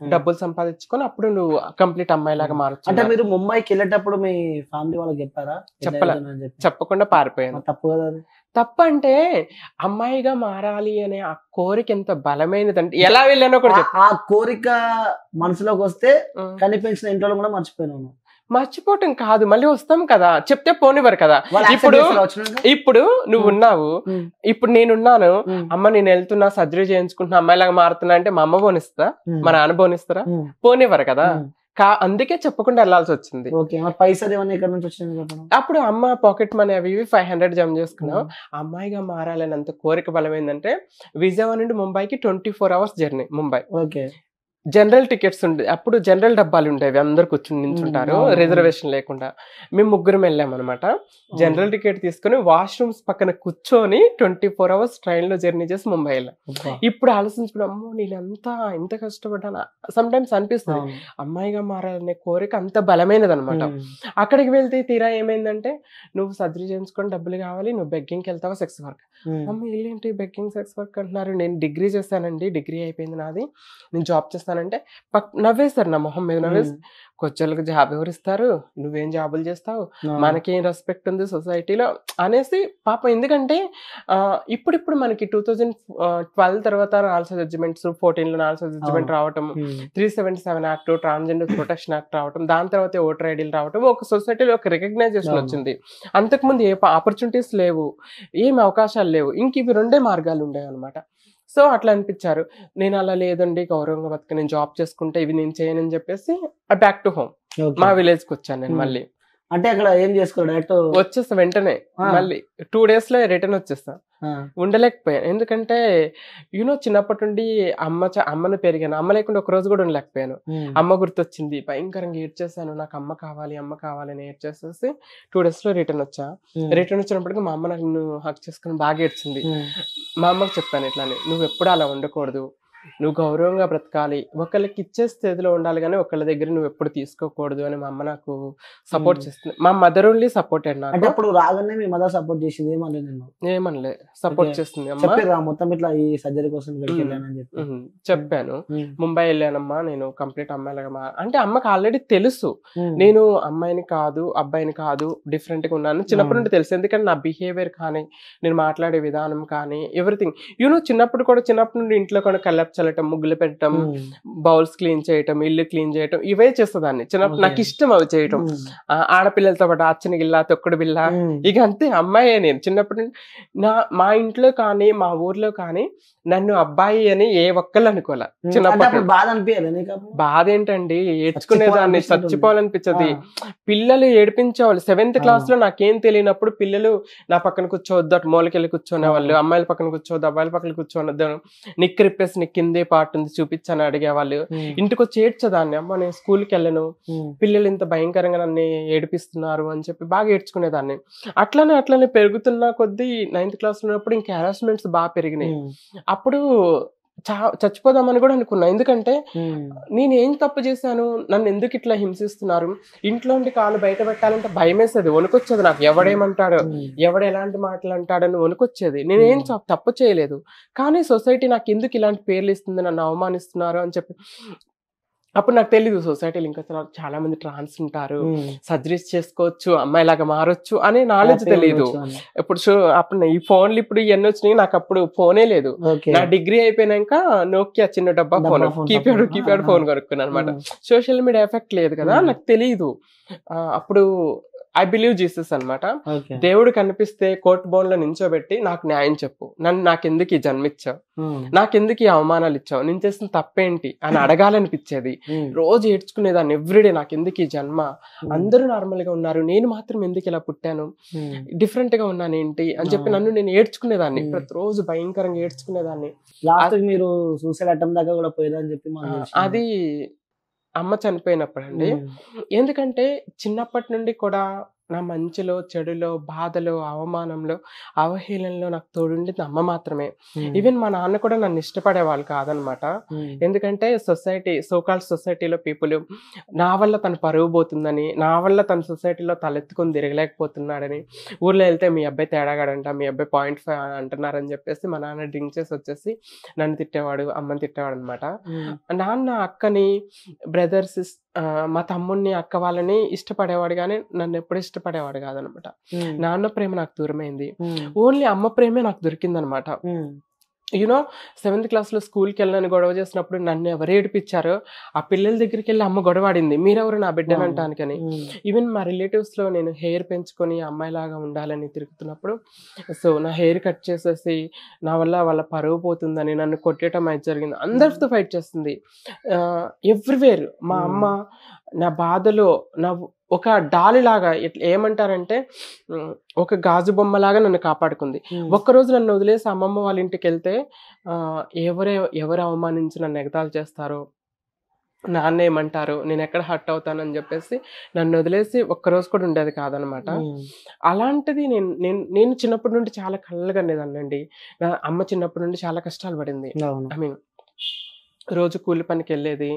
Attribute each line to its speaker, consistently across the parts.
Speaker 1: డబ్బులు సంపాదించుకొని అప్పుడు నువ్వు కంప్లీట్ అమ్మాయిలాగా మారచ్చు
Speaker 2: అంటే మీరు ముంబైకి వెళ్ళేటప్పుడు మీ ఫ్యామిలీ వాళ్ళకి చెప్పారా?
Speaker 1: చెప్పలే. చెప్పకుండా పారిపోయాను.
Speaker 2: తప్పు కదా
Speaker 1: తప్ప అంటే అమ్మాయిగా మారాలి అనే ఆ కోరిక ఎంత బలమైనదంటే ఎలా వెళ్ళానో కూడా
Speaker 2: ఆ- కోరిక మనసులోకి వస్తే
Speaker 1: ఉం.
Speaker 2: కనిపించిన ఇంట్లో కూడా మర్చిపోయినాను
Speaker 1: మర్చిపోవటం కాదు మళ్ళీ వస్తాం కదా. చెప్తే పోనివ్వరు కదా. ఇప్పుడు? ఇప్పుడు నువ్వు ఉన్నావు. ఇప్పుడు నేనున్నాను. అమ్మ నేను వెళ్తున్నా సర్జరీ చేయించుకుంటున్నా అమ్మాయిలాగా మారుతున్నా అంటే మా అమ్మ పోనిస్తా. మా నాన్న పోనిస్తారా. పోనివ్వరు కదా. కా అందుకే చెప్పకుండా వెళ్ళాల్సి వచ్చింది. అప్పుడు అమ్మ పాకెట్ మనీ అవి ఇవి ఫైవ్ హండ్రెడ్ జమ చేసుకున్నాం. అమ్మాయిగా మారాలనేంత కోరిక బలం ఏంటంటే విజయవాడ నుండి ముంబైకి twenty four hours journey Mumbai.
Speaker 2: Okay.
Speaker 1: General tickets ఉండే అప్పుడు జనరల్ డబ్బాలు ఉండేవి అందరు కూర్చుని నించుంటారు. రిజర్వేషన్ లేకుండా మేము ముగ్గురం వెళ్ళామన్నమాట జనరల్ టికెట్ తీసుకుని వాష్రూమ్స్ పక్కన కూర్చొని ట్వంటీ ఫోర్ అవర్స్ ట్రైన్లో జర్నీ చేసి ముంబై వెళ్ళాం. ఇప్పుడు ఆలోచించుకున్నాం అమ్మో నేను ఎంత ఇంత కష్టపడ్డాను సమ్ టైమ్స్ అనిపిస్తుంది. అమ్మాయిగా మారాలనే కోరిక అంత బలమైనది అనమాట. అక్కడికి వెళ్తే తీరా ఏమైందంటే నువ్వు సర్జరీ చేయించుకొని డబ్బులు కావాలి నువ్వు బెగ్గింగ్కి వెళ్తావా సెక్స్ వర్క్. అమ్మ వీళ్ళేంటి బెగ్గింగ్ సెక్స్ వర్క్ అంటున్నారు నేను డిగ్రీ చేశానండి డిగ్రీ అయిపోయింది నాది నేను జాబ్ చేస్తానంటే పక్ నవ్వేస్తారు నా మొహం మీద నవ్వేసి కొచ్చలకు జాబ్ ఎవరు ఇస్తారు నువ్వేం జాబులు చేస్తావు. మనకేం రెస్పెక్ట్ ఉంది సొసైటీలో అనేసి పాపం ఎందుకంటే ఇప్పుడిప్పుడు మనకి టూ థౌజండ్ ట్వెల్వ్ తర్వాత నాలుగు జడ్జిమెంట్స్ ఫోర్టీన్లో నాలుగు జడ్జిమెంట్. రావటం. Three seventy seven act transgender protection act రావటం దాని తర్వాత ఓటర్ ఐడీలు రావటం ఒక సొసైటీలో ఒక రికగ్నైజేషన్. వచ్చింది అంతకుముందు ఏ ఆపర్చునిటీస్ లేవు ఏం అవకాశాలు లేవు ఇంక ఇవి రెండే మార్గాలు ఉండేవి అనమాట సో అట్లా అనిపించారు నేను అలా లేదండి గౌరవంగా బతుక నేను జాబ్ చేసుకుంటే ఇవి నేను చేయనని చెప్పేసి బ్యాక్ టు హోమ్. మా విలేజ్కి వచ్చాను నేను. మళ్ళీ.
Speaker 2: అంటే అక్కడ ఏం డైరెక్ట్
Speaker 1: వచ్చేస్తా వెంటనే. మళ్ళీ టూ డేస్లో రిటర్న్ వచ్చేస్తా. ఉండలేకపోయాను. ఎందుకంటే యూనో చిన్నప్పటి నుండి అమ్మ అమ్మను పెరిగాను. అమ్మ లేకుండా ఒక రోజు కూడా ఉండలేకపోయాను. అమ్మ గుర్తొచ్చింది భయంకరంగా ఏడ్చేసాను నాకు అమ్మ కావాలి అమ్మ కావాలి అని ఏడ్చేసేసి టూ డేస్లో రిటర్న్ వచ్చా. రిటర్న్ వచ్చినప్పటికి మా అమ్మ నన్ను హక్ చేసుకుని బాగా ఏడ్చింది. మా అమ్మకి చెప్పాను ఇట్లానే నువ్వు ఎప్పుడు అలా ఉండకూడదు. నువ్వు గౌరవంగా బ్రతకాలి. ఒకళ్ళకి ఇచ్చే స్థితిలో ఉండాలి కానీ ఒకళ్ళ దగ్గర నువ్వు ఎప్పుడు తీసుకోకూడదు అని మా అమ్మ నాకు సపోర్ట్. చేస్తుంది. మా మదర్ ఓన్లీ సపోర్ట్
Speaker 2: అంటే అప్పుడు రాగానే మీ మదర్ సపోర్ట్ చేసింది ఏమన్నా నేను
Speaker 1: ఏమనలే. సపోర్ట్. చేస్తుంది అమ్మ.
Speaker 2: మొత్తం ఇట్లా ఈ సర్జరీ కోసం
Speaker 1: చెప్పాను. ముంబై వెళ్ళానమ్మా నేను కంప్లీట్ అమ్మాయిలాగా అంటే అమ్మకి ఆల్రెడీ తెలుసు. నేను అమ్మాయిని కాదు అబ్బాయిని కాదు డిఫరెంట్గా ఉన్నాను. చిన్నప్పటి. నుండి తెలుసు. ఎందుకంటే నా బిహేవియర్ కానీ నేను మాట్లాడే విధానం కానీ ఎవ్రీథింగ్ యూనో చిన్నప్పుడు కూడా చిన్నప్పటి నుండి ఇంట్లో కూడా కల్లెప్ చల్లటం ముగ్గులు పెట్టడం. బౌల్స్ క్లీన్ చేయటం ఇల్లు క్లీన్ చేయటం ఇవే చేసేదాన్ని చిన్నప్పుడు. నాకు ఇష్టం అవి చేయటం ఆడపిల్లలతో పాటు అచ్చని గిల్ల తొక్కుడు బిల్ల. ఇక అంతే అమ్మాయే నేను చిన్నప్పటి నుండి నా మా ఇంట్లో కానీ మా ఊర్లో కానీ నన్ను అబ్బాయి అని ఏ ఒక్కళ్ళు అనుకోలే
Speaker 2: అప్పుడు బాధ?
Speaker 1: బాధ ఏంటండి ఏడ్చుకునేదాన్ని. చచ్చిపోవాలనిపించదు. పిల్లలు ఏడిపించేవాళ్ళు సెవెంత్. క్లాస్లో నాకేం తెలియనప్పుడు పిల్లలు నా పక్కన కూర్చోవద్దు అటు మూలకెళ్ళి కూర్చొనే వాళ్ళు. అమ్మాయిల పక్కన కూర్చోవద్దు అబ్బాయిల పక్కన కూర్చోవద్దు నిక్కు రిప్పేసి నీకు కిందే పార్ట్ ఉంది చూపించని అడిగేవాళ్ళు
Speaker 2: ఉం.
Speaker 1: ఇంటికి వచ్చి ఏడ్చేదాన్ని అమ్మ నేను స్కూల్కి వెళ్ళను
Speaker 2: ఉం.
Speaker 1: పిల్లలు ఇంత భయంకరంగా నన్ను ఏడిపిస్తున్నారు అని చెప్పి బాగా ఏడ్చుకునేదాన్ని అట్లనే అట్లనే పెరుగుతున్న కొద్దీ నైన్త్ క్లాస్ ఉన్నప్పుడు ఇంకా హెరాస్మెంట్స్ బాగా పెరిగినాయి
Speaker 2: ఉం.
Speaker 1: అప్పుడు చచ్చిపోదామని కూడా అనుకున్నా. ఎందుకంటే. నేను ఏం తప్పు చేశాను? నన్ను ఎందుకు ఇట్లా హింసిస్తున్నారు? ఇంట్లో ఉండి కాలు బయట పెట్టాలంటే భయం వేసేది వణుకొచ్చేది నాకు. ఎవడేమంటాడో. ఎవడు ఎలాంటి మాటలు అంటాడని వణుకొచ్చేది. నేనేం. చ- తప్పు చేయలేదు. కానీ సొసైటీ నాకు ఎందుకు ఇలాంటి పేర్లు ఇస్తుంది? నన్ను అవమానిస్తున్నారు అని చెప్పి అప్పుడు నాకు తెలీదు సొసైటీలో ఇంకా చాలా- చాలా మంది ట్రాన్స్ ఉంటారు. సర్జరీస్ చేసుకోవచ్చు అమ్మాయిలాగా మారొచ్చు అనే నాలెడ్జ్ తెలియదు. ఇప్పుడు అప్పుడు ఈ ఫోన్లు ఇప్పుడు ఇవన్నీ వచ్చినాయి నాకు అప్పుడు ఫోనే లేదు నా డిగ్రీ అయిపోయినాక నోకియా చిన్న డబ్బా ఫోన్ కీప్యాడ్. Keypad phone. కొనుక్కున్నాను అనమాట. సోషల్ మీడియా ఎఫెక్ట్ లేదు కదా
Speaker 2: Hmm.
Speaker 1: నాకు తెలియదు అప్పుడు ఐ బిలీవ్ జీసస్ అన్నమాట
Speaker 2: ఓకే
Speaker 1: దేవుడు కనిపిస్తే కోర్టు బోన్లో నించోబెట్టి నాకు న్యాయం చెప్పు నన్ను నాకెందుకు ఈ జన్మిచ్చావు
Speaker 2: ఉం.
Speaker 1: నాకెందుకు ఈ అవమానాలు ఇచ్చావు నేను చేసిన తప్పేంటి అని అడగాలనిపించేది
Speaker 2: ఉం.
Speaker 1: రోజు ఏడ్చుకునేదాన్ని ఎవ్రీడే నాకు ఎందుకు ఈ జన్మ
Speaker 2: ఉం.
Speaker 1: అందరూ నార్మల్గా ఉన్నారు నేను మాత్రం ఎందుకు ఇలా పుట్టాను. డిఫరెంట్గా ఉన్నాను ఏంటి అని చెప్పి. నన్ను నేను ఏడ్చుకునేదాన్ని. ప్రతిరోజు భయంకరంగా ఏడ్చుకునేదాన్ని
Speaker 2: మీరు సూసైడ్ అటెంప్ట్ దాకా కూడా పోయారని చెప్పి.
Speaker 1: అది అమ్మ చనిపోయినప్పుడు అండి. ఎందుకంటే చిన్నప్పటి నుండి కూడా నా మంచిలో చెడులో బాధలో అవమానంలో అవహేళనలో నాకు తోడుండింది అమ్మ మాత్రమే. ఈవెన్ మా నాన్న కూడా నన్ను ఇష్టపడేవాళ్ళు కాదనమాట. ఎందుకంటే సొసైటీ సోకాల్ సొసైటీలో పీపుల్ నా వల్ల తను పరువు పోతుందని నా వల్ల తన సొసైటీలో తలెత్తుకొని తిరగలేకపోతున్నాడని ఊర్లో వెళ్తే మీ అబ్బాయి తేడాగాడంట మీ అబ్బాయి పాయింట్ ఫైవ్ అంటున్నారని చెప్పేసి మా నాన్న డ్రింక్ చేసి వచ్చేసి నన్ను తిట్టేవాడు అమ్మని తిట్టేవాడు అనమాట నాన్న అక్కని బ్రదర్స్ మా తమ్ముడిని అక్క వాళ్ళని ఇష్టపడేవాడు కానీ నన్ను ఎప్పుడు ఇష్టపడేవాడు కాదనమాట. నాన్న ప్రేమ నాకు దూరమైంది. ఓన్లీ అమ్మ ప్రేమే నాకు దొరికిందనమాట. యూనో సెవెంత్ క్లాస్లో స్కూల్కి వెళ్ళని గొడవ చేసినప్పుడు నన్ను ఎవరు ఏడిపించారో ఆ పిల్లల దగ్గరికి వెళ్ళి అమ్మ గొడవాడింది మీరెవరు నా బిడ్డను. అంటానికని ఈవెన్ మా రిలేటివ్స్లో నేను హెయిర్ పెంచుకొని అమ్మాయిలాగా ఉండాలని తిరుగుతున్నప్పుడు సో నా హెయిర్ కట్ చేసేసి నా వల్ల వాళ్ళ పరువు పోతుందని నన్ను కొట్టేయటం అయితే జరిగింది. అందరితో ఫైట్ చేస్తుంది. ఎవ్రీవేర్ మా
Speaker 2: Hmm.
Speaker 1: అమ్మ నా బాధలో నా ఒక డాలిలాగా ఏమంటారంటే ఒక గాజు బొమ్మలాగా నన్ను కాపాడుకుంది. ఒక్కరోజు నన్ను వదిలేసి అమ్మమ్మ వాళ్ళ ఇంటికి వెళ్తే ఎవరే ఎవరు అవమానించి నన్ను ఎగతాలు చేస్తారో నాన్న ఏమంటారు నేను ఎక్కడ హర్ట్ అవుతానని చెప్పేసి నన్ను వదిలేసి ఒక్కరోజు కూడా ఉండేది కాదనమాట. అలాంటిది నేను నేను నేను చిన్నప్పటి నుండి చాలా కళ్ళగా ఉండేదాన్నండి నా అమ్మ చిన్నప్పటి నుండి చాలా కష్టాలు పడింది. ఐ మీన్ రోజు కూలి పనికి వెళ్ళేది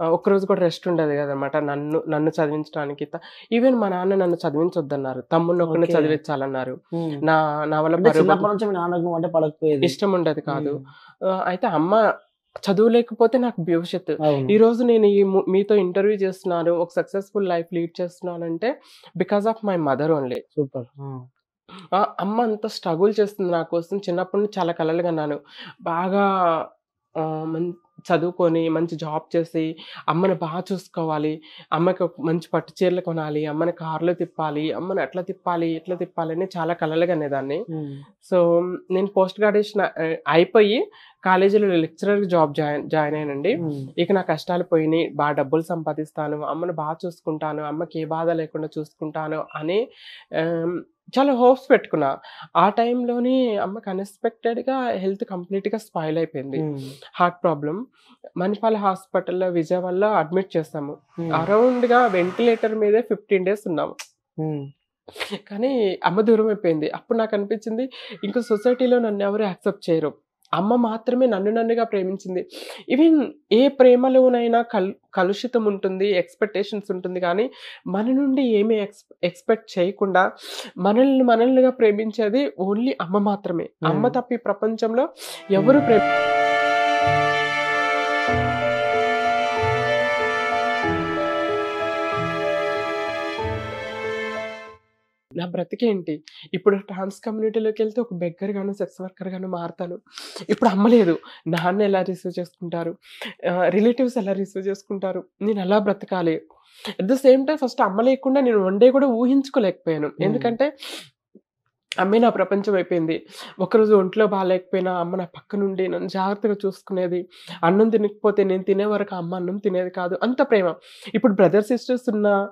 Speaker 1: ఆ, ఒక్కరోజు కూడా రెస్ట్ ఉండేది కదనమాట నన్ను నన్ను చదివించడానికి ఈవెన్ మా నాన్న నన్ను చదివించొద్దన్నారు. తమ్ముడిని
Speaker 2: Okay.
Speaker 1: చదివించాలన్నారు. నా నా వల్ల ఇష్టం ఉండదు కాదు. అయితే అమ్మ చదువు లేకపోతే నాకు భవిష్యత్తు. ఈ రోజు నేను ఈ మీతో ఇంటర్వ్యూ చేస్తున్నాను. ఒక సక్సెస్ఫుల్ లైఫ్ లీడ్ చేస్తున్నాను అంటే because of my mother only.
Speaker 2: Super.
Speaker 1: అమ్మ అంత స్ట్రగుల్ చేస్తుంది నా కోసం. చిన్నప్పటి నుంచి చాలా కలలు కన్నాను బాగా మం- చదువుకొని మంచి జాబ్ చేసి అమ్మని బాగా చూసుకోవాలి అమ్మకి మంచి పట్టు చీరలు కొనాలి అమ్మని కార్లో తిప్పాలి అమ్మని ఎట్లా తిప్పాలి ఎట్లా తిప్పాలి అని చాలా కలలు కనేదాన్ని సో నేను పోస్ట్ గ్రాడ్యుయేషన్ అయిపోయి కాలేజీలో లెక్చరర్ జాబ్ జాయిన్ జాయిన్ అయ్యానండి. ఇక నా కష్టాలు పోయినాయి. బాగా డబ్బులు సంపాదిస్తాను అమ్మను బాగా చూసుకుంటాను అమ్మకి ఏ బాధ లేకుండా చూసుకుంటాను అని చాలా హోప్స్ పెట్టుకున్నా. ఆ టైంలోని అమ్మకి అన్ఎక్స్పెక్టెడ్గా హెల్త్ కంప్లీట్గా స్పాయిల్ అయిపోయింది. హార్ట్ ప్రాబ్లం మణిపాల్ హాస్పిటల్లో విజయవాడలో అడ్మిట్ చేస్తాము అరౌండ్గా వెంటిలేటర్ మీదే ఫిఫ్టీన్ డేస్ ఉన్నాము. కానీ అమ్మ దూరం అయిపోయింది. అప్పుడు నాకు అనిపించింది ఇంకా సొసైటీలో నన్ను ఎవరు యాక్సెప్ట్ చేయరు. అమ్మ మాత్రమే నన్ను నన్నుగా ప్రేమించింది ఈవెన్ ఏ ప్రేమలోనైనా కల్ కలుషితం ఉంటుంది ఎక్స్పెక్టేషన్స్ ఉంటుంది కానీ మన నుండి ఏమీ ఎక్స్ ఎక్స్పెక్ట్ చేయకుండా మనల్ని మనల్నిగా ప్రేమించేది ఓన్లీ అమ్మ మాత్రమే అమ్మ
Speaker 2: Hmm.
Speaker 1: తప్పి ప్రపంచంలో ఎవరు ప్రేమ నా బ్రతికేంటి? ఇప్పుడు ట్రాన్స్ కమ్యూనిటీలోకి వెళ్తే ఒక బెగ్గర్ గాను సెక్స్ వర్కర్ గాను మారుతాను. ఇప్పుడు అమ్మలేదు నాన్న ఎలా రిసీవ్ చేసుకుంటారు? రిలేటివ్స్ ఎలా రిసీవ్ చేసుకుంటారు? నేను ఎలా బ్రతకాలి? At the same time first అమ్మ లేకుండా నేను వన్ డే కూడా ఊహించుకోలేకపోయాను. ఎందుకంటే అమ్మే నా ప్రపంచం అయిపోయింది. ఒకరోజు ఒంట్లో బాగాలేకపోయినా అమ్మ నా పక్క నుండి నన్ను జాగ్రత్తగా చూసుకునేది. అన్నం తినకపోతే నేను తినే వరకు అమ్మ అన్నం తినేది కాదు. అంత ప్రేమ. ఇప్పుడు బ్రదర్ సిస్టర్స్ ఉన్నా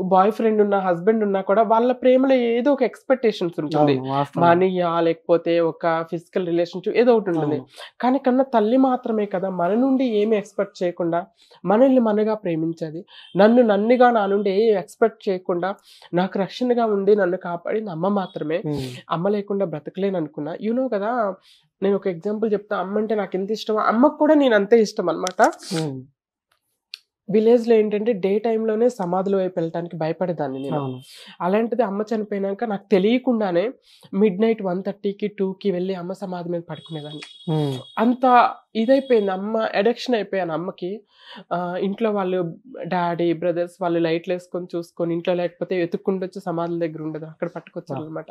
Speaker 1: బాయ్ ఫ్రెండ్ ఉన్నా హస్బెండ్ ఉన్నా కూడా వాళ్ళ ప్రేమలో ఏదో ఒక ఎక్స్పెక్టేషన్స్ ఉంటుంది. మనీయా లేకపోతే ఒక ఫిజికల్ రిలేషన్షిప్ ఏదో ఒకటి ఉంటుంది. కానీ కన్నా తల్లి మాత్రమే కదా మన నుండి ఏమి ఎక్స్పెక్ట్ చేయకుండా మనల్ని మనగా ప్రేమించేది. నన్ను నన్నుగా నా నుండి ఏ ఎక్స్పెక్ట్ చేయకుండా నాకు రక్షణగా ఉండి నన్ను కాపాడింది అమ్మ మాత్రమే. అమ్మ లేకుండా బ్రతకలేను అనుకున్నా యూనో కదా నేను ఒక ఎగ్జాంపుల్ చెప్తా. అమ్మ అంటే నాకు ఎంత ఇష్టమో అమ్మకు కూడా నేను అంతే ఇష్టం అనమాట విలేజ్లో ఏంటంటే డే లోనే సమాధుల వైపు వెళ్ళడానికి భయపడేదాన్ని నేను. అలాంటిది అమ్మ చనిపోయినాక నాకు తెలియకుండానే మిడ్ నైట్ వన్ థర్టీకి టూకి వెళ్ళి అమ్మ సమాధి మీద పడుకునేదాన్ని. అంత ఇదైపోయింది. అమ్మ అడిక్షన్ అయిపోయాను అమ్మకి. ఇంట్లో వాళ్ళు డాడీ బ్రదర్స్ వాళ్ళు లైట్లు వేసుకొని చూసుకొని ఇంట్లో లేకపోతే వెతుక్కుంటూ వచ్చి సమాధుల దగ్గర ఉండదు అక్కడ పట్టుకొచ్చారు అనమాట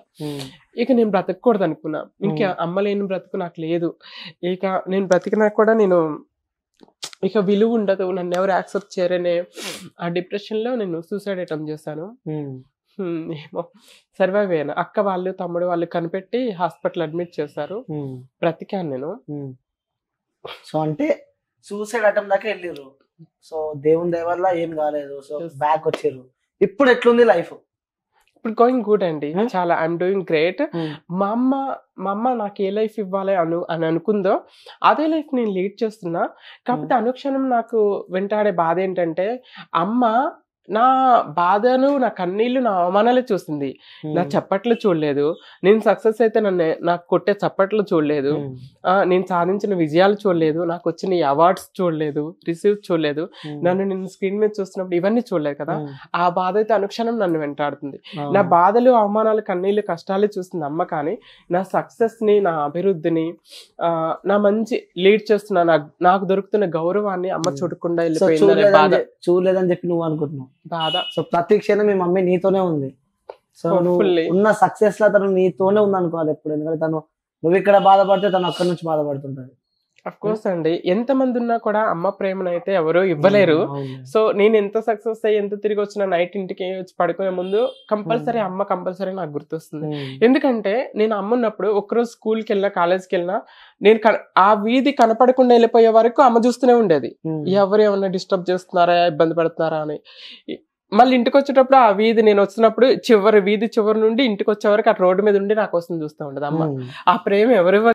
Speaker 1: ఇక నేను బ్రతకూడదు అనుకున్నా ఇంకా. అమ్మ లేని బ్రతుకు నాకు లేదు. ఇక నేను బ్రతికినా కూడా నేను ఇక విలువ ఉండదు నన్ను ఎవరు యాక్సెప్ట్ చేయరనే ఆ డిప్రెషన్లో నేను సూసైడ్ అటెంప్ట్ చేశాను. హ్మ్, ఏమో. సర్వైవ్ అయ్యాను. అక్క వాళ్ళు తమ్ముడు వాళ్ళు కనిపెట్టి హాస్పిటల్ అడ్మిట్ చేశారు. బ్రతికాను నేను.
Speaker 2: సో అంటే సూసైడ్ అటెంప్ట్ దాకా వెళ్ళిర్రు. సో దేవుని దయ వల్ల ఏం కాలేదు. సో. బ్యాక్ వచ్చారు. ఇప్పుడు ఎట్లుంది లైఫ్?
Speaker 1: ఇప్పుడు గోయింగ్ గుడ్ అండి. చాలా ఐఎమ్ డూయింగ్ గ్రేట్ మా అమ్మ మా అమ్మ నాకు ఏ లైఫ్ ఇవ్వాలి అను అని అనుకుందో అదే లైఫ్ నేను లీడ్ చేస్తున్నా. కాకపోతే అనుక్షణం నాకు వెంటాడే బాధ ఏంటంటే అమ్మ నా బాధను నా కన్నీళ్ళు నా అవమానాలే చూసింది. నా చప్పట్లు చూడలేదు. నేను సక్సెస్ అయితే నన్ను నాకు కొట్టే చప్పట్లు చూడలేదు. ఆ, నేను సాధించిన విజయాలు చూడలేదు. నాకు వచ్చిన అవార్డ్స్ చూడలేదు. రిసీవ్ చూడలేదు. నన్ను నేను స్క్రీన్ మీద చూస్తున్నప్పుడు ఇవన్నీ చూడలేదు కదా. ఆ బాధ అయితే అనుక్షణం నన్ను వెంటాడుతుంది. నా బాధలు అవమానాలు కన్నీళ్ళు కష్టాలు చూస్తుంది అమ్మ కానీ నా సక్సెస్ని నా అభివృద్ధిని ఆ, నా మంచి లీడ్ చేస్తున్న నాకు దొరుకుతున్న గౌరవాన్ని అమ్మ. చూడకుండా
Speaker 2: చూడలేదని చూడలేదని చెప్పి నువ్వు అనుకుంటున్నావు?
Speaker 1: బాధ
Speaker 2: సో ప్రతి క్షణం మీ మమ్మీ నీతోనే ఉంది. సో నువ్వు
Speaker 1: Hopefully.
Speaker 2: ఉన్న సక్సెస్లో తను నీతోనే ఉంది అనుకోవాలి ఎప్పుడు. ఎందుకంటే తను నువ్వు ఇక్కడ బాధపడితే తను అక్కడి నుంచి బాధపడుతుంటది.
Speaker 1: అఫ్ కోర్స్ అండి ఎంత మంది ఉన్నా కూడా అమ్మ ప్రేమను అయితే ఎవరు ఇవ్వలేరు. సో నేను ఎంత సక్సెస్ అయ్యి ఎంత తిరిగి వచ్చిన నైట్ ఇంటికి వచ్చి పడుకునే ముందు కంపల్సరీ. అమ్మ కంపల్సరీ నాకు గుర్తొస్తుంది. ఎందుకంటే నేను అమ్మ ఉన్నప్పుడు ఒక్కరోజు స్కూల్కి వెళ్ళినా కాలేజ్కి వెళ్ళినా నేను ఆ వీధి కనపడకుండా వెళ్ళిపోయే వరకు అమ్మ చూస్తూనే ఉండేది. ఎవరు ఏమన్నా డిస్టర్బ్ చేస్తున్నారా ఇబ్బంది పడుతున్నారా అని మళ్ళీ ఇంటికి వచ్చేటప్పుడు ఆ వీధి నేను వచ్చినప్పుడు చివరి వీధి చివరి నుండి ఇంటికి వచ్చే వరకు ఆ రోడ్డు మీద ఉండి నా కోసం చూస్తూ ఉండదు అమ్మ. ఆ ప్రేమ ఎవరు